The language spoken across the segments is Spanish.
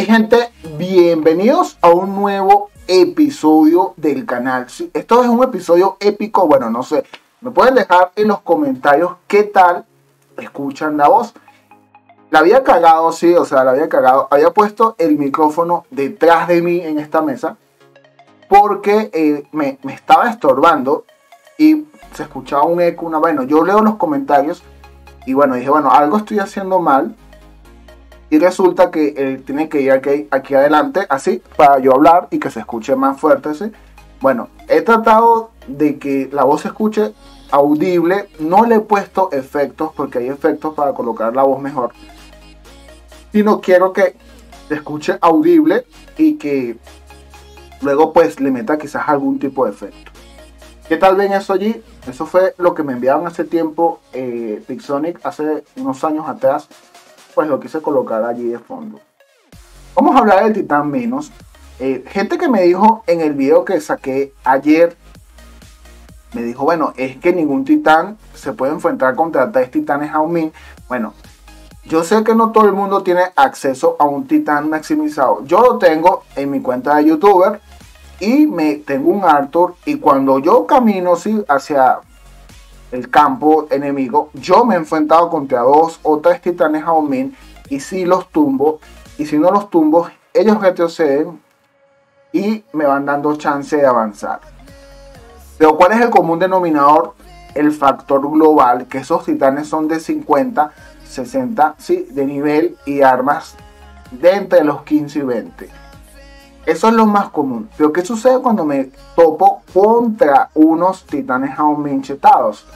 Hey gente, bienvenidos a un nuevo episodio del canal. Esto es un episodio épico, bueno, no sé, me pueden dejar en los comentarios qué tal escuchan la voz. La había cagado, sí, o sea, la había cagado. Había puesto el micrófono detrás de mí en esta mesa porque eh, me, me estaba estorbando y se escuchaba un eco, una bueno, yo leo los comentarios y bueno, dije, bueno, algo estoy haciendo mal y resulta que eh, tiene que ir aquí, aquí, adelante, así, para yo hablar y que se escuche más fuerte, ¿sí? Bueno, he tratado de que la voz se escuche audible, no le he puesto efectos, porque hay efectos para colocar la voz mejor, sino quiero que se escuche audible y que luego pues le meta quizás algún tipo de efecto. ¿Qué tal ven eso allí? Eso fue lo que me enviaron hace tiempo eh, Pixonic, hace unos años atrás pues lo quise colocar allí de fondo. Vamos a hablar del Titán Menos. Eh, gente que me dijo en el video que saqué ayer, me dijo, bueno, es que ningún titán se puede enfrentar contra tres titanes Aumin. Bueno, yo sé que no todo el mundo tiene acceso a un titán maximizado. Yo lo tengo en mi cuenta de youtuber y me tengo un Arthur y cuando yo camino ¿sí? hacia el campo enemigo, yo me he enfrentado contra dos o tres titanes Aomin y si los tumbo, y si no los tumbo, ellos retroceden y me van dando chance de avanzar. Pero ¿cuál es el común denominador? El factor global, que esos titanes son de 50, 60, sí, de nivel y armas de los 15 y 20. Eso es lo más común. Pero ¿qué sucede cuando me topo contra unos titanes aún chetados?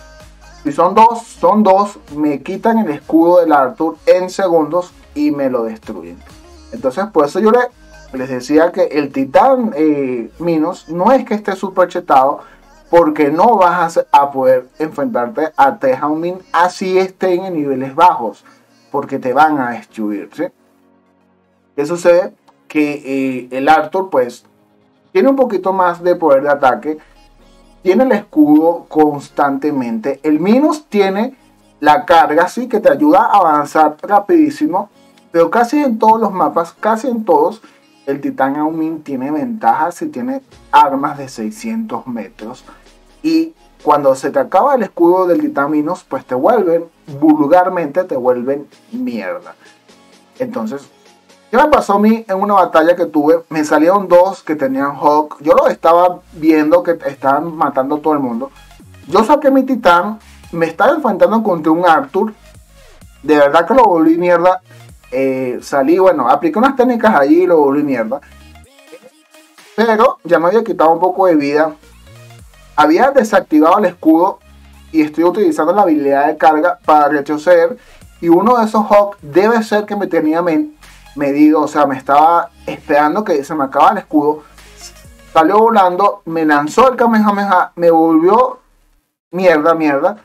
Si son dos, son dos, me quitan el escudo del Arthur en segundos y me lo destruyen. Entonces, por eso yo les decía que el titán eh, no es que esté súper chetado, porque no vas a, poder enfrentarte a Tejamin así estén en niveles bajos, porque te van a destruir. ¿sí? ¿Qué sucede? Que eh, el Arthur pues tiene un poquito más de poder de ataque, tiene el escudo constantemente, el Minos tiene la carga, sí, que te ayuda a avanzar rapidísimo, pero casi en todos los mapas, casi en todos, el Titán Aumin tiene ventajas si tiene armas de 600 metros. Y cuando se te acaba el escudo del Titán Minos, pues te vuelven, vulgarmente te vuelven mierda. Entonces, ¿Qué me pasó a mí en una batalla que tuve? Me salieron dos que tenían Hawk. Yo los estaba viendo que estaban matando a todo el mundo. Yo saqué mi titán. Me estaba enfrentando contra un Arthur. De verdad que lo volví mierda. Eh, salí, bueno, apliqué unas técnicas allí y lo volví mierda. Pero ya me había quitado un poco de vida. Había desactivado el escudo. Y estoy utilizando la habilidad de carga para retroceder. Y uno de esos Hawk debe ser que me tenía me digo, o sea, me estaba esperando que se me acabara el escudo. Salió volando, me lanzó el Kamehameha, me volvió mierda, mierda.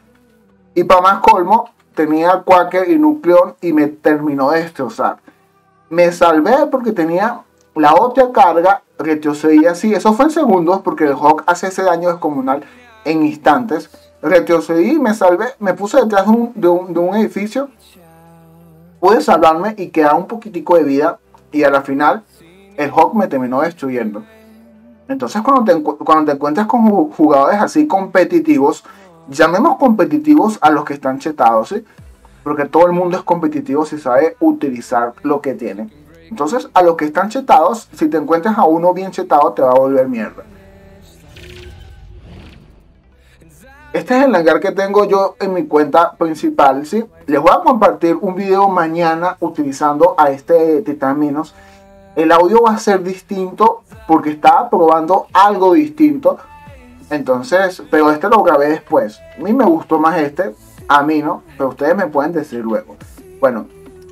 Y para más colmo, tenía Quaker y Nucleon y me terminó de destrozar. Me salvé porque tenía la otra carga, retrocedí así. Eso fue en segundos porque el Hawk hace ese daño descomunal en instantes. Retrocedí, me salvé, me puse detrás de un, de un edificio pude salvarme y quedar un poquitico de vida y a la final el Hawk me terminó destruyendo. Entonces cuando te, cuando te encuentras con jugadores así competitivos, llamemos competitivos a los que están chetados, ¿sí? Porque todo el mundo es competitivo si sabe utilizar lo que tiene. Entonces a los que están chetados, si te encuentras a uno bien chetado, te va a volver mierda. Este es el hangar que tengo yo en mi cuenta principal, ¿sí? Les voy a compartir un video mañana utilizando a este Titan Minos. El audio va a ser distinto porque estaba probando algo distinto. Entonces, pero este lo grabé después. A mí me gustó más este, a mí no, pero ustedes me pueden decir luego. Bueno,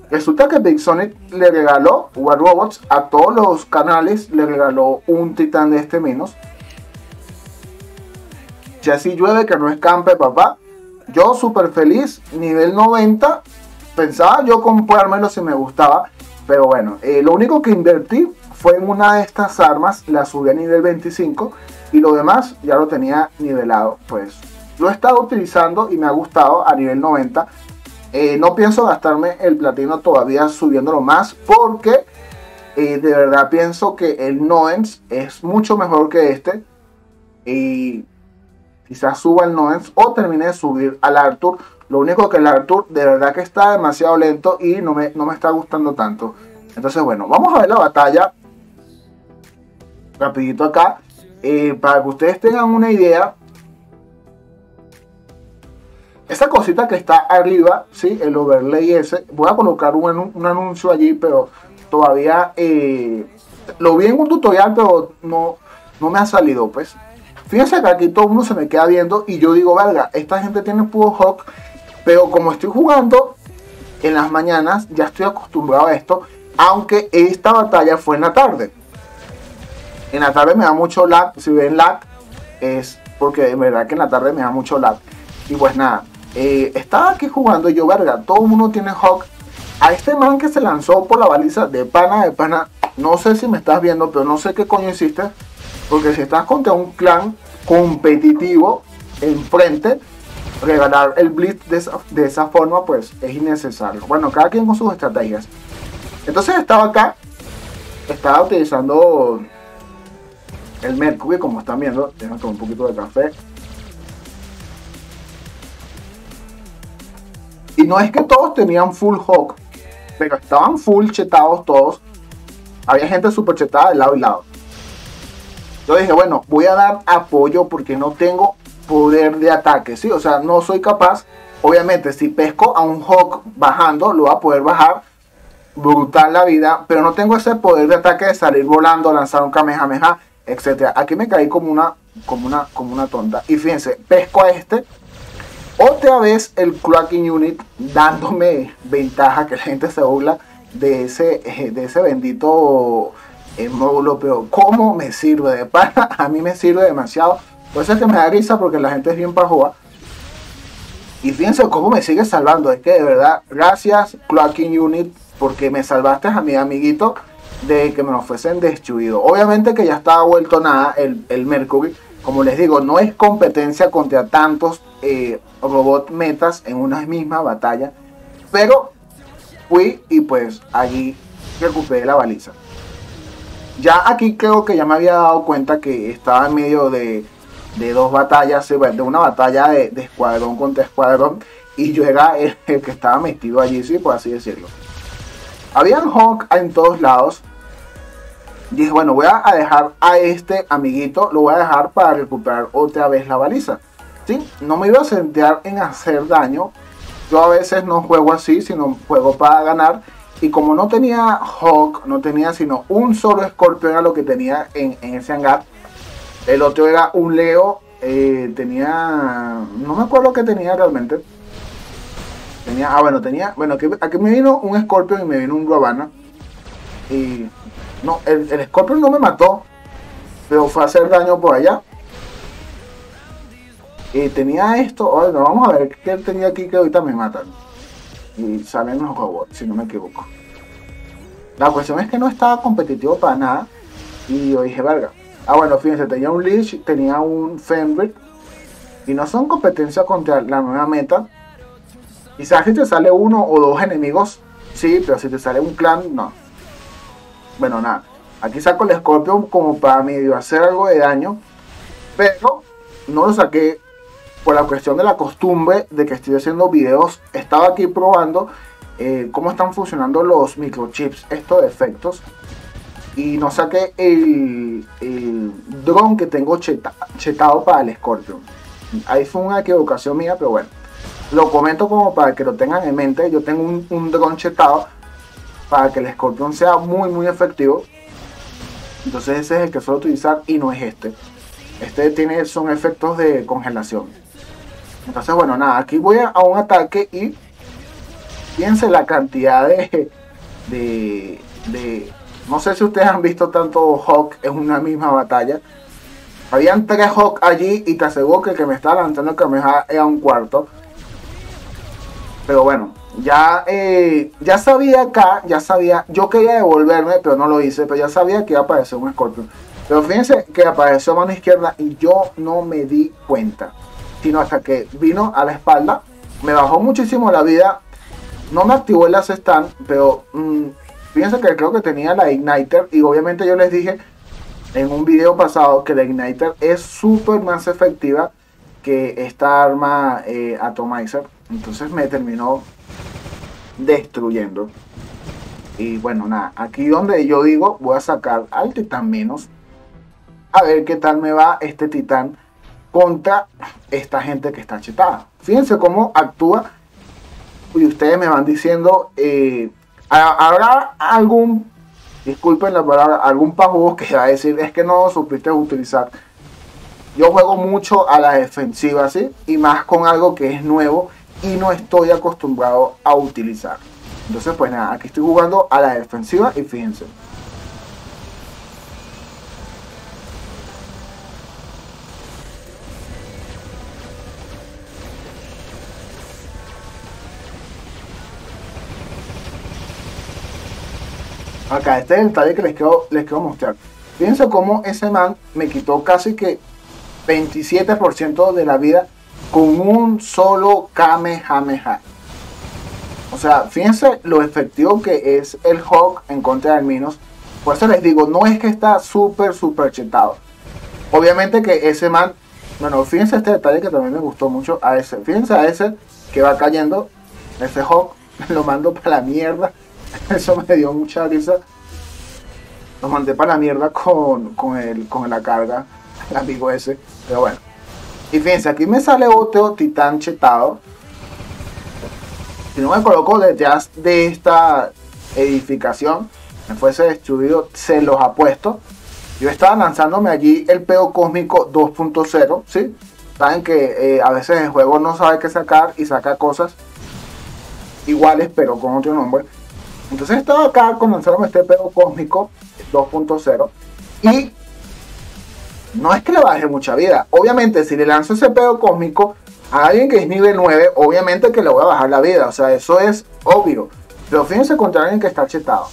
resulta que Big Sonic le regaló War Robots a todos los canales, le regaló un Titan de este Minos si así llueve, que no escampe, papá. Yo súper feliz, nivel 90. Pensaba yo comprármelo si me gustaba. Pero bueno, eh, lo único que invertí fue en una de estas armas. La subí a nivel 25. Y lo demás ya lo tenía nivelado. Pues lo he estado utilizando y me ha gustado a nivel 90. Eh, no pienso gastarme el platino todavía subiéndolo más. Porque eh, de verdad pienso que el Noens es mucho mejor que este. Y quizás suba el Noens o termine de subir al Arthur. Lo único que el Arthur de verdad que está demasiado lento y no me, no me está gustando tanto. Entonces, bueno, vamos a ver la batalla rapidito acá. Eh, para que ustedes tengan una idea. Esta cosita que está arriba, ¿sí? el overlay ese, voy a colocar un, un anuncio allí, pero todavía eh, lo vi en un tutorial, pero no, no me ha salido, pues. Fíjense que aquí todo el mundo se me queda viendo y yo digo, verga, esta gente tiene puro hawk, pero como estoy jugando en las mañanas, ya estoy acostumbrado a esto, aunque esta batalla fue en la tarde. En la tarde me da mucho lag. Si ven lag, es porque de verdad que en la tarde me da mucho lag. Y pues nada, eh, estaba aquí jugando yo, verga, todo el mundo tiene Hawk. A este man que se lanzó por la baliza de pana de pana, no sé si me estás viendo, pero no sé qué coño hiciste. Porque si estás contra un clan competitivo enfrente, regalar el blitz de esa, de esa forma, pues es innecesario. Bueno, cada quien con sus estrategias. Entonces estaba acá, estaba utilizando el Mercury, como están viendo, tengo un poquito de café. Y no es que todos tenían full hawk, pero estaban full chetados todos. Había gente super chetada de lado y lado. Yo dije, bueno, voy a dar apoyo porque no tengo poder de ataque, ¿sí? O sea, no soy capaz. Obviamente, si pesco a un hawk bajando, lo voy a poder bajar. Brutal la vida, pero no tengo ese poder de ataque de salir volando, lanzar un Kamehameha etcétera. Aquí me caí como una, como una, como una tonta. Y fíjense, pesco a este. Otra vez el Cracking Unit dándome ventaja que la gente se burla de ese, eh, de ese bendito eh, módulo. Pero ¿cómo me sirve? De pana, a mí me sirve demasiado. Por eso es que me da risa porque la gente es bien pajoa. Y fíjense cómo me sigue salvando. Es que de verdad, gracias Cracking Unit porque me salvaste a mi amiguito de que me lo fuesen destruido. Obviamente que ya estaba vuelto nada el, el Mercury. Como les digo, no es competencia contra tantos eh, robot metas en una misma batalla. Pero fui y pues allí recuperé la baliza. Ya aquí creo que ya me había dado cuenta que estaba en medio de, de dos batallas, de una batalla de, escuadrón contra escuadrón. Y yo era el, el, que estaba metido allí, sí, por así decirlo. Habían Hawk en todos lados dije, bueno, voy a dejar a este amiguito, lo voy a dejar para recuperar otra vez la baliza. ¿Sí? No me iba a centrar en hacer daño. Yo a veces no juego así, sino juego para ganar. Y como no tenía Hawk, no tenía sino un solo Scorpion era lo que tenía en, ese hangar. El otro era un Leo. Eh, tenía... No me acuerdo qué tenía realmente. Tenía... Ah, bueno, tenía... Bueno, aquí, me vino un Scorpion y me vino un Guavana. Y no, el, el Scorpion no me mató, pero fue a hacer daño por allá. Y tenía esto, bueno, vamos a ver qué tenía aquí que ahorita me matan. Y salen los robots, si no me equivoco. La cuestión es que no estaba competitivo para nada. Y yo dije, verga. Ah, bueno, fíjense, tenía un Lich, tenía un Fenrir. Y no son competencia contra la nueva meta. Quizás si te sale uno o dos enemigos, sí, pero si te sale un clan, no. Bueno, nada. Aquí saco el Scorpion como para medio hacer algo de daño. Pero no lo saqué por la cuestión de la costumbre de que estoy haciendo videos. Estaba aquí probando eh, cómo están funcionando los microchips, estos efectos. Y no saqué el, drone que tengo chetado para el Scorpion. Ahí fue una equivocación mía, pero bueno. Lo comento como para que lo tengan en mente. Yo tengo un, drone chetado para que el escorpión sea muy muy efectivo. Entonces ese es el que suelo utilizar y no es este. Este tiene, son efectos de congelación. Entonces bueno, nada, aquí voy a, un ataque y fíjense la cantidad de, de, No sé si ustedes han visto tanto Hawk en una misma batalla. Habían tres Hawk allí y te aseguro que el que me estaba lanzando el Kamehameha era un cuarto. Pero bueno, ya, eh, ya sabía acá, ya sabía, yo quería devolverme, pero no lo hice, pero ya sabía que iba a aparecer un Scorpion. Pero fíjense que apareció mano izquierda y yo no me di cuenta, sino hasta que vino a la espalda, me bajó muchísimo la vida, no me activó el stand, pero mm, fíjense que creo que tenía la Igniter y obviamente yo les dije en un video pasado que la Igniter es súper más efectiva que esta arma eh, Atomizer. Entonces me terminó destruyendo. Y bueno, nada, aquí donde yo digo voy a sacar al titán menos. A ver qué tal me va este titán contra esta gente que está chetada. Fíjense cómo actúa. Y ustedes me van diciendo, eh, ¿habrá algún, disculpen la palabra, algún pajugo que va a decir, es que no supiste utilizar? Yo juego mucho a la defensiva, ¿sí? Y más con algo que es nuevo y no estoy acostumbrado a utilizar. Entonces, pues nada, aquí estoy jugando a la defensiva y fíjense. Acá, este es el detalle que les quiero, les quiero mostrar. Fíjense cómo ese man me quitó casi que 27% de la vida con un solo Kamehameha. O sea, fíjense lo efectivo que es el Hawk en contra del Minos. Por eso les digo, no es que está súper, súper chetado. Obviamente que ese man, bueno, fíjense este detalle que también me gustó mucho a ese. Fíjense a ese que va cayendo, ese Hawk, lo mando para la mierda. Eso me dio mucha risa. Lo mandé para la mierda con, con, el, con la carga, el amigo ese. Pero bueno. Y fíjense, aquí me sale otro titán chetado. Si no me coloco detrás de esta edificación, me fuese destruido, se los apuesto. Yo estaba lanzándome allí el pedo cósmico 2.0, ¿sí? Saben que eh, a veces el juego no sabe qué sacar y saca cosas iguales, pero con otro nombre. Entonces estaba acá lanzándome este pedo cósmico 2.0 y no es que le baje mucha vida. Obviamente, si le lanzo ese pedo cósmico a alguien que es nivel 9, obviamente que le voy a bajar la vida. O sea, eso es obvio. Pero fíjense contra alguien que está chetado.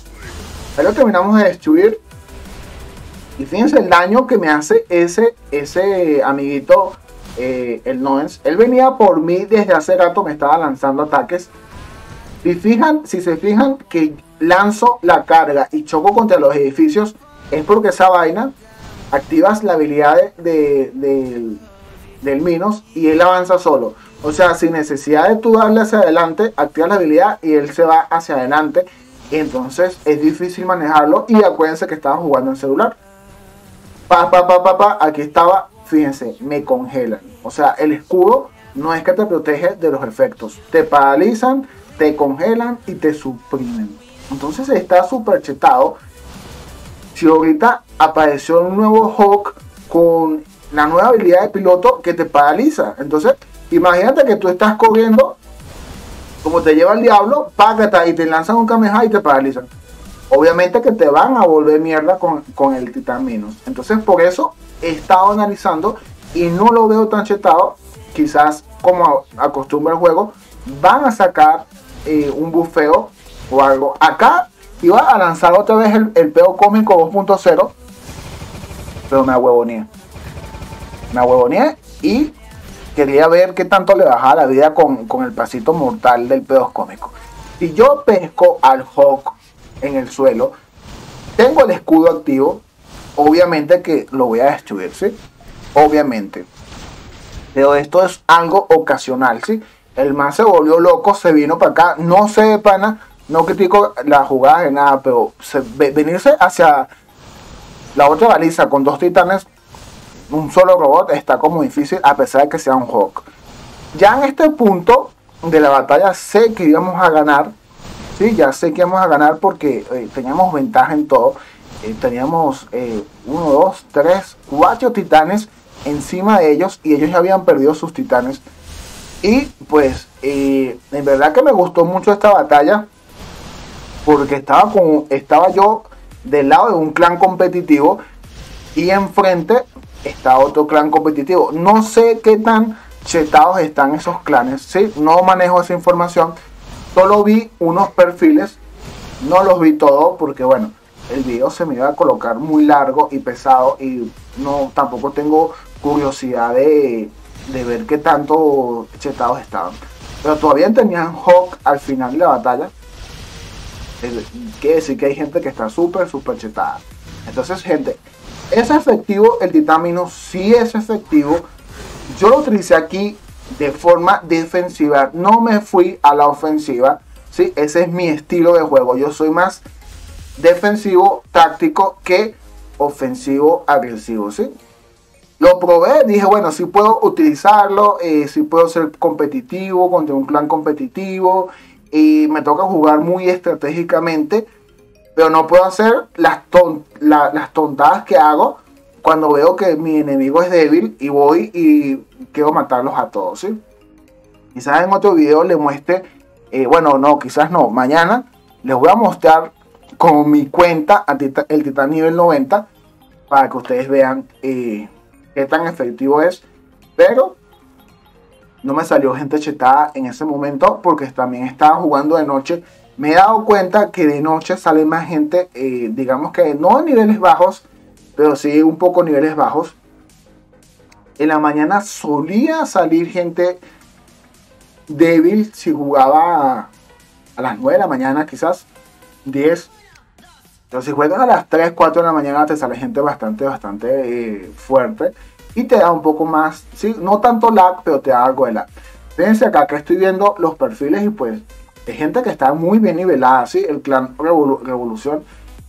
Ahí lo terminamos de destruir. Y fíjense el daño que me hace ese, ese amiguito, eh, el Noens. Él venía por mí desde hace rato, me estaba lanzando ataques. Y fijan, si se fijan que lanzo la carga y choco contra los edificios, es porque esa vaina activas la habilidad de, del Minos y él avanza solo. O sea, sin necesidad de tú darle hacia adelante, activas la habilidad y él se va hacia adelante. Entonces es difícil manejarlo. Y acuérdense que estaba jugando en celular. Pa, pa, pa, pa, pa, aquí estaba, fíjense, me congelan. O sea, el escudo no es que te protege de los efectos. Te paralizan, te congelan y te suprimen. Entonces está súper chetado si ahorita apareció un nuevo Hawk con la nueva habilidad de piloto que te paraliza. Entonces, imagínate que tú estás corriendo, como te lleva el diablo, págata y te lanzan un Kamehameha y te paralizan. Obviamente que te van a volver mierda con, con el Titán Minus. Entonces, por eso he estado analizando y no lo veo tan chetado. Quizás, como acostumbra el juego, van a sacar eh, un bufeo o algo. Acá Iba a lanzar otra vez el, el peo cómico 2.0, pero me ahuevoné. Me ahuevoné y quería ver qué tanto le bajaba la vida con, el pasito mortal del pedo cómico. Si yo pesco al Hawk en el suelo, tengo el escudo activo, obviamente que lo voy a destruir, ¿sí? Obviamente. Pero esto es algo ocasional, ¿sí? El man se volvió loco, se vino para acá, no sé de pana no critico la jugada de nada, pero venirse hacia la otra baliza con dos titanes, un solo robot, está como difícil a pesar de que sea un Hawk. Ya en este punto de la batalla sé que íbamos a ganar, sí, ya sé que íbamos a ganar porque eh, teníamos ventaja en todo. Eh, teníamos eh, uno, dos, tres, cuatro titanes encima de ellos y ellos ya habían perdido sus titanes. Y pues en verdad que me gustó mucho esta batalla porque estaba, con, estaba yo del lado de un clan competitivo y enfrente está otro clan competitivo. No sé qué tan chetados están esos clanes, ¿sí? no manejo esa información, solo vi unos perfiles, no los vi todos porque bueno, el video se me iba a colocar muy largo y pesado y no tampoco tengo curiosidad de, de ver qué tanto chetados estaban. Pero todavía tenían Hawk al final de la batalla quiere decir que hay gente que está súper, súper chetada. Entonces, gente, ¿es efectivo el titamino? Sí es efectivo. Yo lo utilicé aquí de forma defensiva. No me fui a la ofensiva. ¿sí? Ese es mi estilo de juego. Yo soy más defensivo, táctico que ofensivo, agresivo. ¿sí? Lo probé, dije, bueno, si puedo utilizarlo, si eh, sí puedo ser competitivo contra un clan competitivo y me toca jugar muy estratégicamente, pero no puedo hacer las, las tontadas que hago cuando veo que mi enemigo es débil y voy y quiero matarlos a todos, ¿sí? Quizás en otro video le muestre, eh, bueno, no, quizás no, mañana les voy a mostrar con mi cuenta el titán nivel 90 para que ustedes vean eh, qué tan efectivo es, pero no me salió gente chetada en ese momento porque también estaba jugando de noche. Me he dado cuenta que de noche sale más gente, eh, digamos que no a niveles bajos, pero sí un poco niveles bajos. En la mañana solía salir gente débil si jugaba a, las 9 de la mañana, quizás 10. Pero si juegas a las 3, 4 de la mañana te sale gente bastante, bastante eh, fuerte y te da un poco más, ¿sí? no tanto lag, pero te da algo de lag. Fíjense acá que estoy viendo los perfiles y pues hay gente que está muy bien nivelada, ¿sí? El clan Revolución.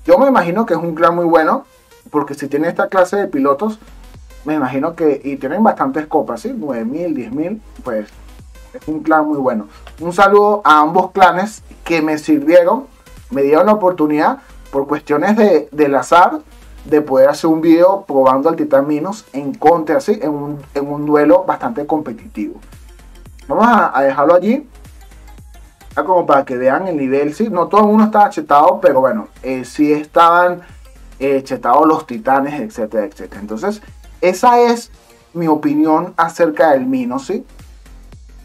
Yo me imagino que es un clan muy bueno, porque si tiene esta clase de pilotos, me imagino que, y tienen bastantes copas, ¿sí? 9000, 10000, pues es un clan muy bueno. Un saludo a ambos clanes que me sirvieron, me dieron la oportunidad por cuestiones de, del azar de poder hacer un video probando al Titán Minos en contra, así, en un, en un duelo bastante competitivo. Vamos a, dejarlo allí, como para que vean el nivel, sí, no todo el mundo estaba chetado, pero bueno, eh, sí estaban eh, chetados los titanes, etcétera, etcétera. Entonces, esa es mi opinión acerca del Minos, sí.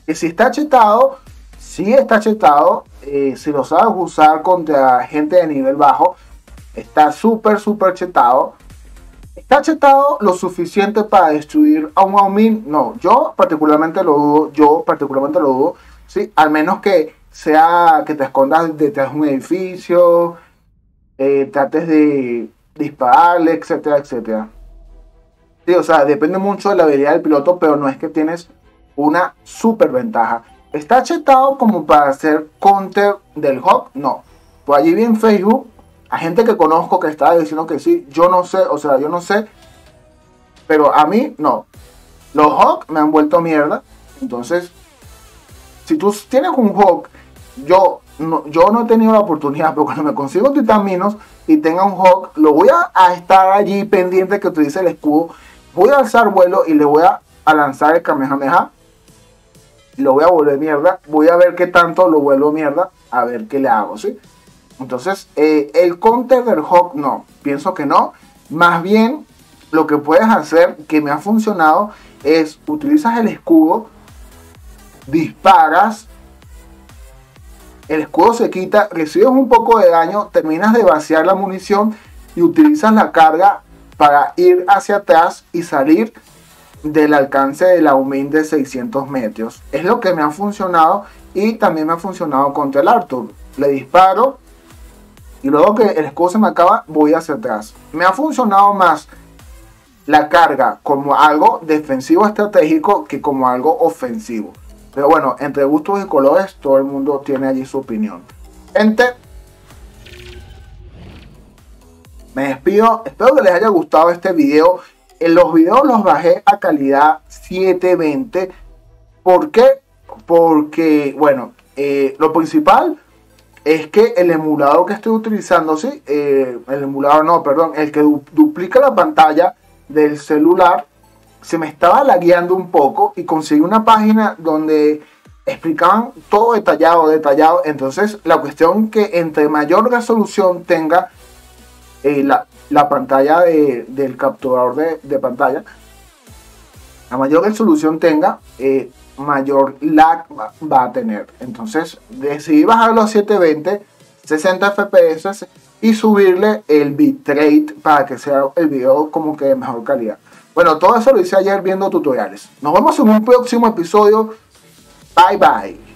Que si está chetado, sí está chetado, eh, si lo sabes usar contra gente de nivel bajo, Está súper, súper chetado. ¿Está chetado lo suficiente para destruir a un Aumin? No, yo particularmente lo dudo. Yo particularmente lo dudo. ¿sí? Al menos que sea que te escondas detrás de un edificio, eh, trates de dispararle, etcétera, etcétera. Sí, o sea, depende mucho de la habilidad del piloto, pero no es que tienes una super ventaja. ¿Está chetado como para hacer counter del Hawk? No. Por allí vi en Facebook a gente que conozco que está diciendo que sí, yo no sé, o sea, yo no sé, pero a mí no. Los Hawk me han vuelto mierda, entonces, si tú tienes un Hawk, yo no, yo no he tenido la oportunidad, pero cuando me consigo titaminos y tenga un Hawk, lo voy a, estar allí pendiente que utilice el escudo, voy a alzar vuelo y le voy a, lanzar el Kamehameha lo voy a volver mierda. Voy a ver qué tanto lo vuelvo mierda, a ver qué le hago, ¿sí? Entonces, eh, el counter del Hawk no, pienso que no. Más bien, lo que puedes hacer, que me ha funcionado, es utilizas el escudo, disparas, el escudo se quita, recibes un poco de daño, terminas de vaciar la munición y utilizas la carga para ir hacia atrás y salir del alcance del aumento de 600 metros. Es lo que me ha funcionado y también me ha funcionado contra el Arthur. Le disparo, y luego que el escudo se me acaba, voy hacia atrás. Me ha funcionado más la carga como algo defensivo estratégico que como algo ofensivo. Pero bueno, entre gustos y colores, todo el mundo tiene allí su opinión. Gente, me despido. Espero que les haya gustado este video. En los videos los bajé a calidad 720. ¿Por qué? Porque, bueno, eh, lo principal es que el emulador que estoy utilizando, sí, eh, el emulador no, perdón, el que duplica la pantalla del celular, se me estaba lagueando un poco y conseguí una página donde explicaban todo detallado, detallado. Entonces, la cuestión que entre mayor resolución tenga eh, la, pantalla del capturador de, pantalla, la mayor resolución tenga, eh, mayor lag va a tener. Entonces decidí bajarlo a 720, 60 fps y subirle el bitrate para que sea el video como que de mejor calidad. Bueno, todo eso lo hice ayer viendo tutoriales. Nos vemos en un próximo episodio. Bye bye.